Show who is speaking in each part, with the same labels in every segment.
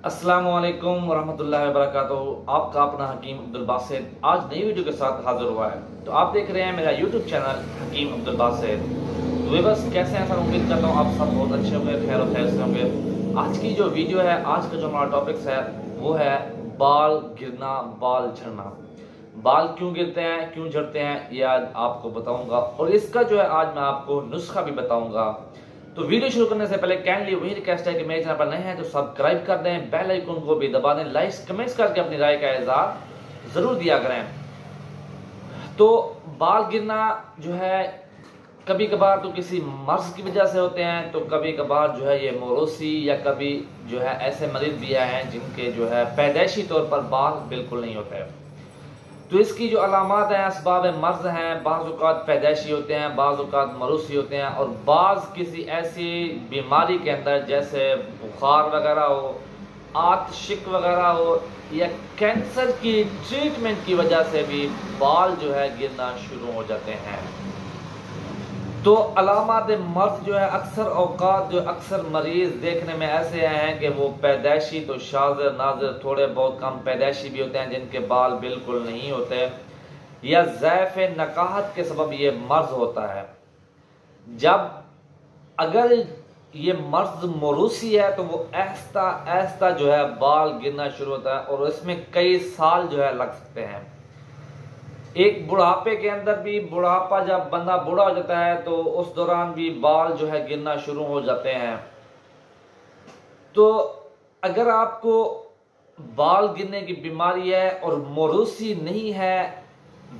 Speaker 1: अस्सलाम वालेकुम वरहमतुल्लाहि वबरकातुहू। आपका अपना हकीम अब्दुल बासित आज नई वीडियो के साथ हाजिर हुआ है। तो आप देख रहे हैं मेरा यूट्यूब चैनल हकीम अब्दुल बासित तो बस कैसे हैं सर उम्मीद करता हूँ आप सब बहुत अच्छे होंगे, खैर खैर से होंगे। आज की जो वीडियो है, आज का जो हमारा टॉपिक्स है, वो है बाल गिरना, बाल झड़ना। बाल क्यों गिरते हैं, क्यों झड़ते हैं, ये आज आपको बताऊँगा। और इसका जो है, आज मैं आपको नुस्खा भी बताऊँगा। तो वीडियो शुरू करने से पहले कैनली वही रिक्वेस्ट है कि मेरे चैनल पर नए हैं तो सब्सक्राइब कर दें बेल आइकन को भी दबा दें लाइक्स कमेंट्स करके अपनी राय का इजहार ज़रूर दिया करें। तो बाल गिरना जो है कभी कभार तो किसी मर्ज की वजह से होते हैं तो कभी कभार जो है ये मोरोसी या कभी जो है ऐसे मरीज़ भी आए हैं जिनके जो है पैदाइशी तौर पर बाल बिल्कुल नहीं होते। हैं तो इसकी जो अलामत हैं, इसबाब मर्ज हैं बाज़ात पैदाइशी होते हैं बाज़ात मरूसी होते हैं और बाज़ किसी ऐसी बीमारी के अंदर, जैसे बुखार वगैरह हो, आतशिक वगैरह हो, या कैंसर की ट्रीटमेंट की वजह से भी बाल जो है गिरना शुरू हो जाते हैं। तो अलामत मर्द जो है अक्सर अवकात जो अक्सर मरीज़ देखने में ऐसे हैं कि वो पैदाइशी तो शाजर, नाजर थोड़े बहुत कम पैदाइशी भी होते हैं जिनके बाल बिल्कुल नहीं होते। या जैफ नकाहत के सबब ये मर्ज होता है। जब अगर ये मर्ज मरूसी है तो वो ऐसा ऐसा जो है बाल गिरना शुरू होता है और इसमें कई साल जो है लग सकते हैं। एक बुढ़ापे के अंदर भी बुढ़ापा जब बंदा बूढ़ा हो जाता है तो उस दौरान भी बाल जो है गिरना शुरू हो जाते हैं। तो अगर आपको बाल गिरने की बीमारी है और मोरूसी नहीं है,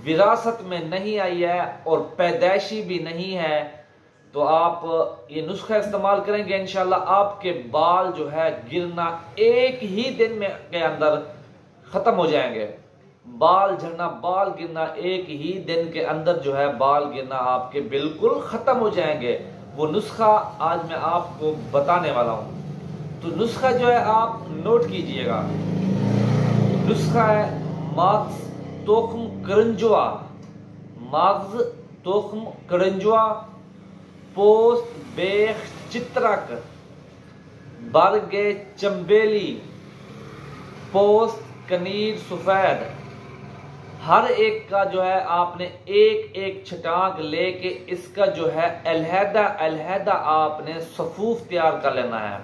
Speaker 1: विरासत में नहीं आई है और पैदाइशी भी नहीं है तो आप ये नुस्खा इस्तेमाल करेंगे इनशाला आपके बाल जो है गिरना एक ही दिन में के अंदर खत्म हो जाएँगे। बाल झड़ना, बाल गिरना एक ही दिन के अंदर जो है बाल गिरना आपके बिल्कुल खत्म हो जाएँगे। वो नुस्खा आज मैं आपको बताने वाला हूँ। तो नुस्खा जो है आप नोट कीजिएगा। नुस्खा है मार्क्स तोखम करंजुआ। मार्क्स तोखम करंजुआ पोस्ट बेख चित्रक। बरगे चंबेली। पोस्ट कनीर सफ़ेद। हर एक का जो है, आपने एक एक छटाक लेके इसका जो है, अलहदा अलहदा आपने सफूफ तैयार कर लेना है।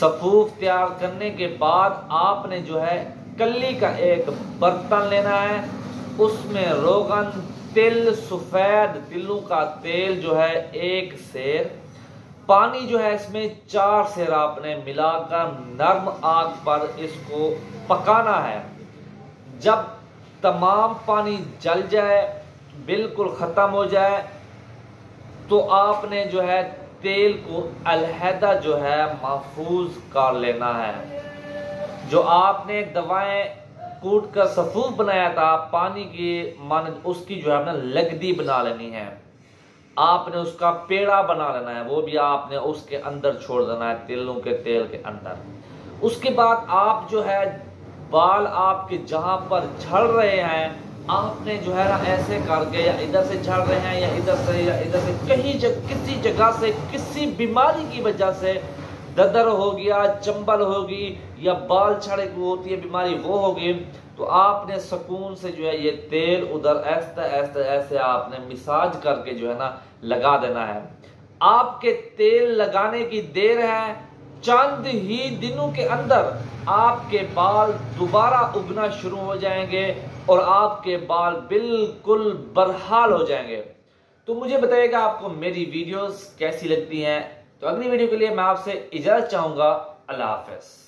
Speaker 1: सफूफ तैयार करने के बाद आपने जो है, कली का एक बर्तन लेना है। उसमें रोगन, तिल, सफ़ेद तिलों का तेल जो है, एक सेर पानी जो है, इसमें चार सेर आपने मिलाकर नर्म आग पर इसको पकाना है। जब तमाम पानी जल जाए, बिल्कुल ख़त्म हो जाए तो आपने जो है तेल को अलहदा जो है महफूज कर लेना है। जो आपने दवाएँ कूट कर सफूफ बनाया था, पानी की मान उसकी जो है अपना लगदी बना लेनी है। आपने उसका पेड़ा बना लेना है, वो भी आपने उसके अंदर छोड़ देना है, तिलों के तेल के अंदर। उसके बाद आप जो है बाल आपके जहाँ पर झड़ रहे हैं आपने जो है ना ऐसे करके या इधर से झड़ रहे हैं या इधर से या इधर से कहीं जग, किसी जगह से किसी बीमारी की वजह से ददर हो गया चंबल होगी या बाल छड़े की होती है बीमारी वो होगी तो आपने सुकून से जो है ये तेल उधर ऐसा ऐसा ऐसे आपने मिसाज करके जो है ना लगा देना है। आपके तेल लगाने की देर है चंद ही दिनों के अंदर आपके बाल दोबारा उगना शुरू हो जाएँगे और आपके बाल बिल्कुल बरहाल हो जाएँगे। तो मुझे बताइएगा आपको मेरी वीडियोस कैसी लगती हैं। तो अगली वीडियो के लिए मैं आपसे इजाज़त चाहूँगा। अल्लाह हाफिज।